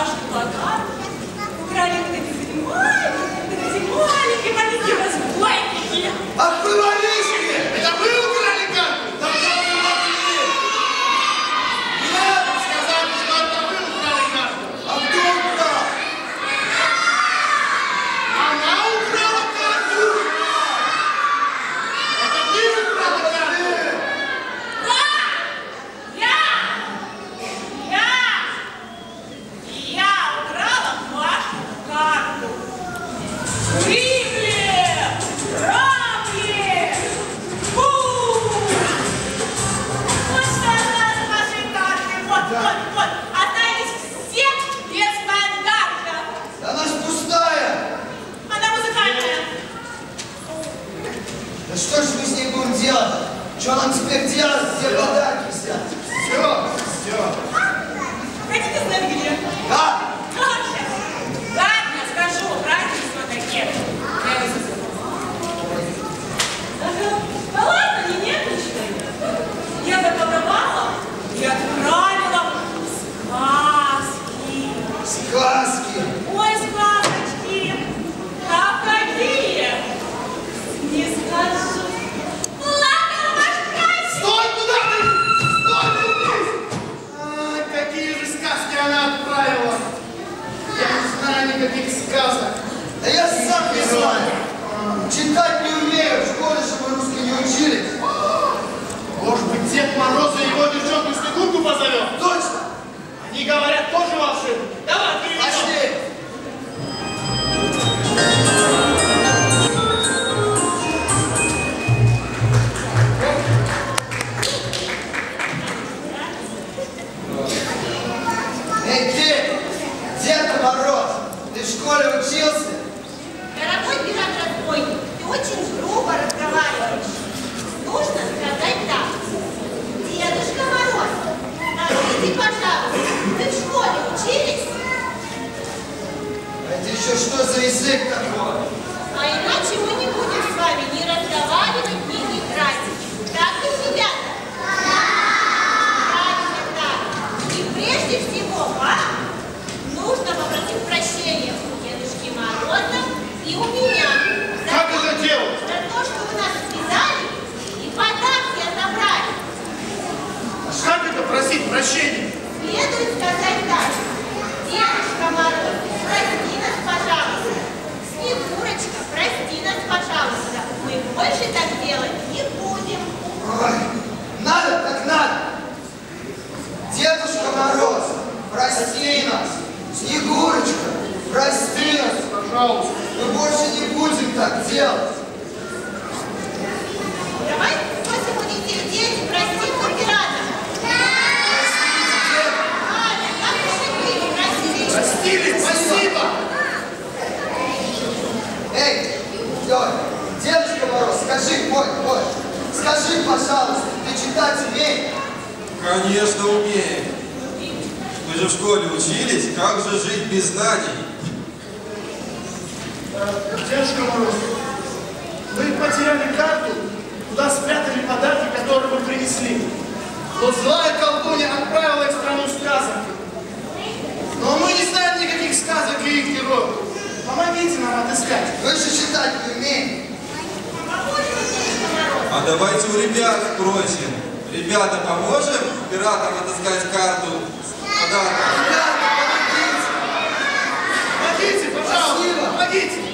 аж пока. sick. делать? Давайте спросим у детей, дети, прости, мы пираты. Простили, спасибо. Эй, Лёнь, Дедушка Мороз, скажи, Коль, Коль, скажи, пожалуйста, ты читать умеешь? Конечно, умею. Мы же в школе учились, как же жить без знаний? Э, Дедушка Мороз, потеряли карту, куда спрятали подарки, которые мы принесли. Но злая колдунья отправила их в страну сказок. Но мы не знаем никаких сказок и их героев. Помогите нам отыскать. Вы же читать не умеете. А давайте у ребят спросим. Ребята, поможем пиратам отыскать карту подарка? Ребята, помогите! Помогите, пожалуйста! Помогите!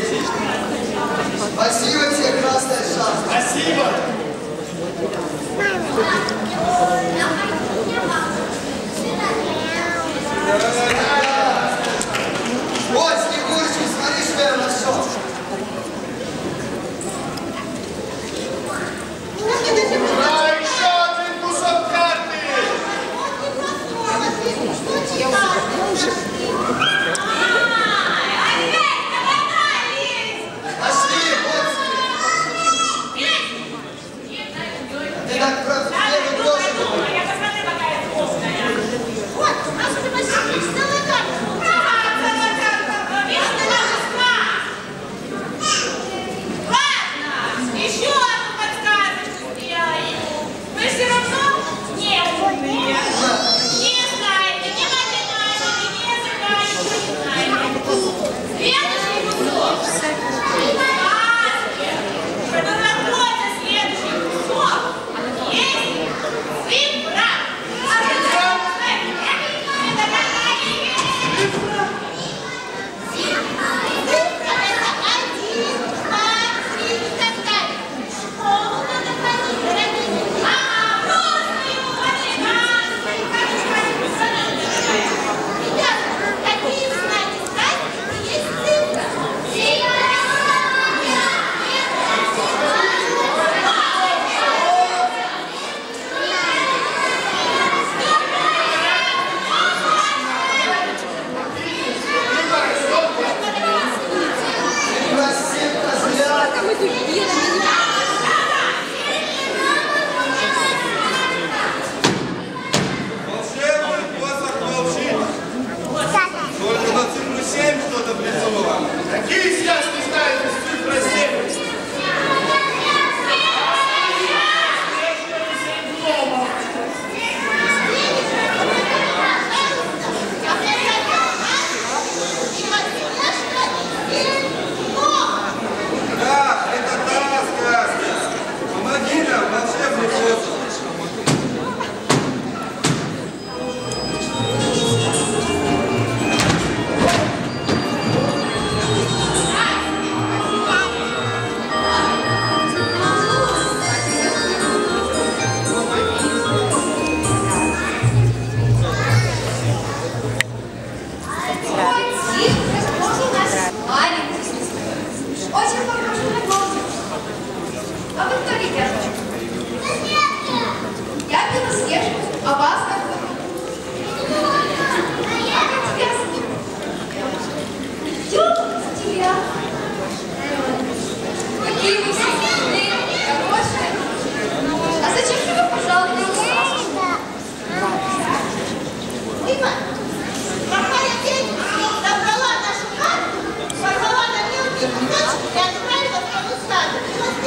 дети. Спасибо тебе, красная шапка. Спасибо. Yeah.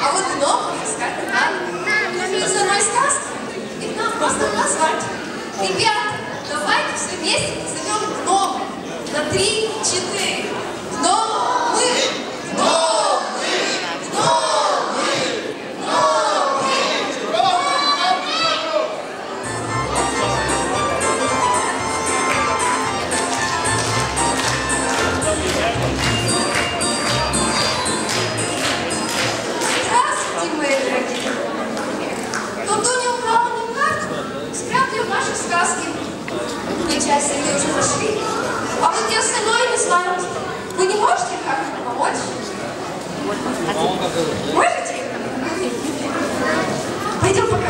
А вот и дом, как и Комиссионной сказки. Их нам просто назвать. Ребята, давайте все вместе назовем гном. На три, четыре. Гном. счастья где уже прошли. А вот те остальное не знаю. Вы не можете как-то помочь? Можете? Пойдем пока.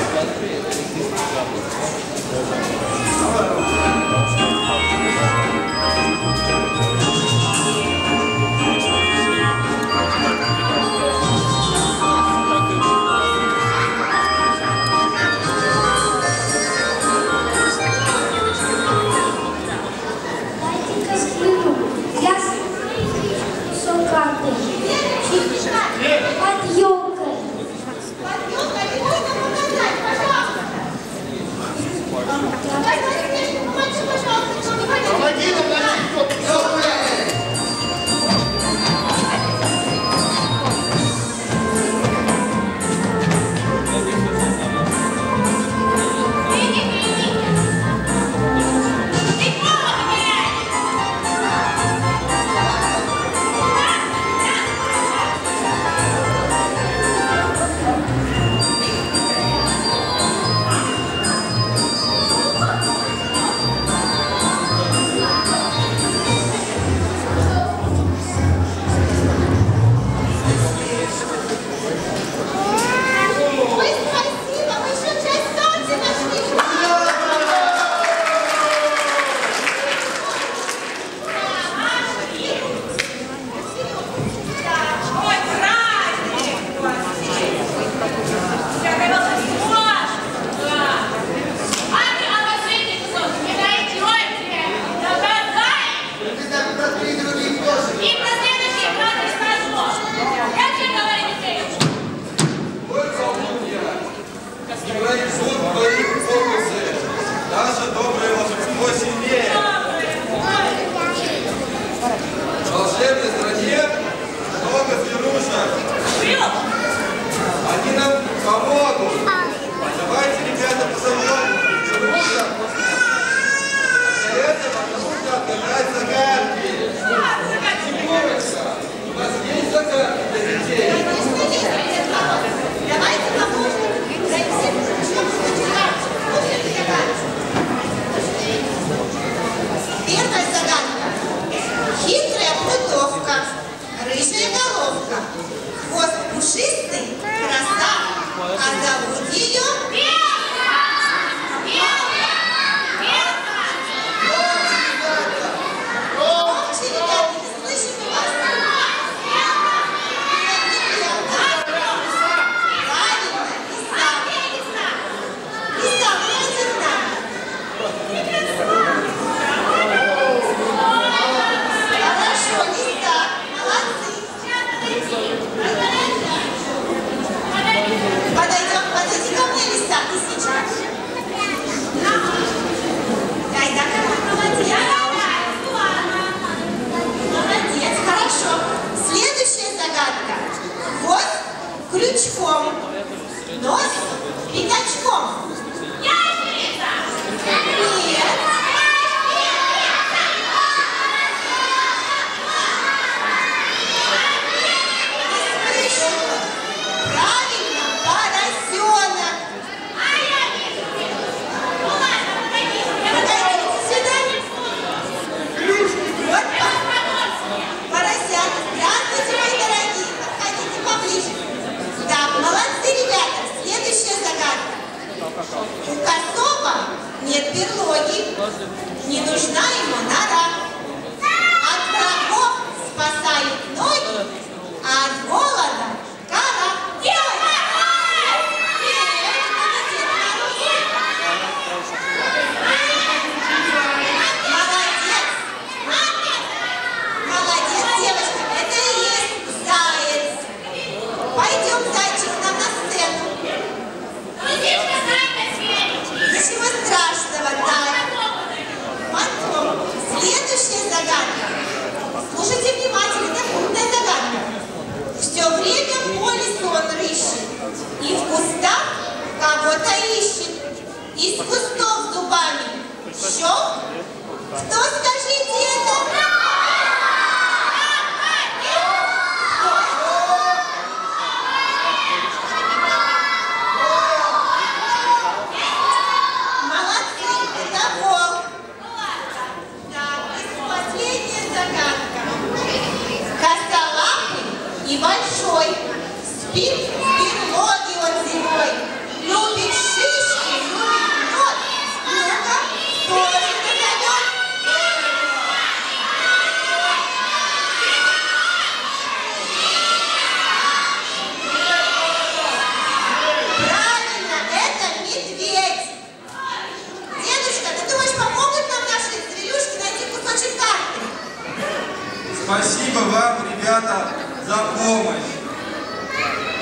Спасибо вам, ребята, за помощь.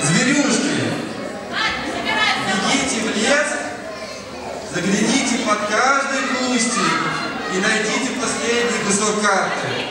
Зверюшки, бегите в лес, загляните под каждый кустик и найдите последний кусок карты.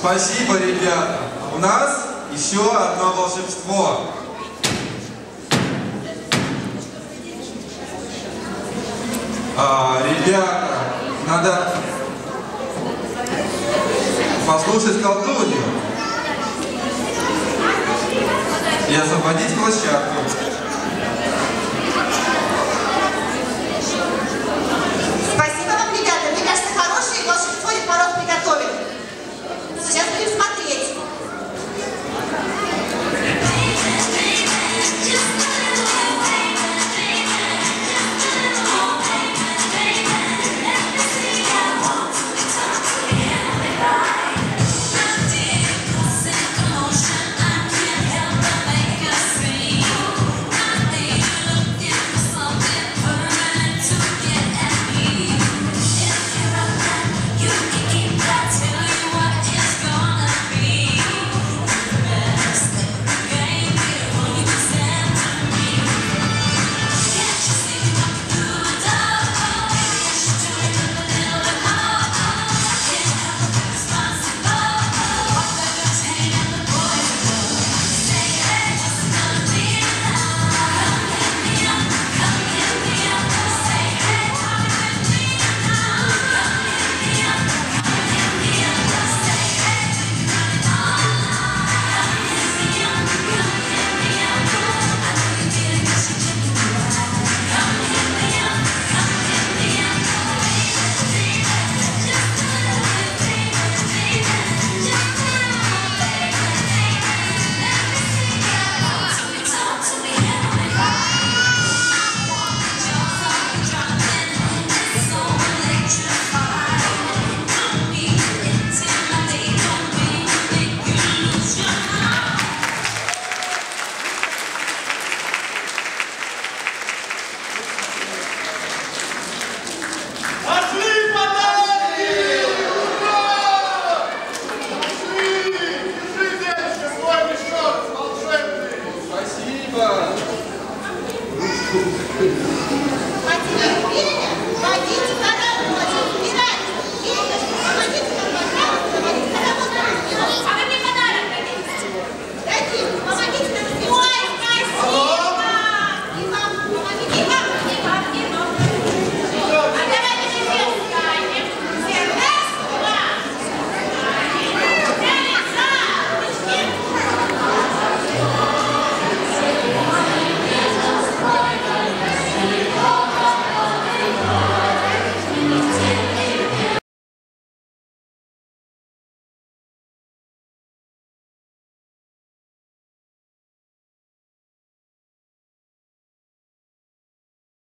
Спасибо, ребята. У нас еще одно волшебство. А, ребята, надо послушать колдунью и освободить площадку.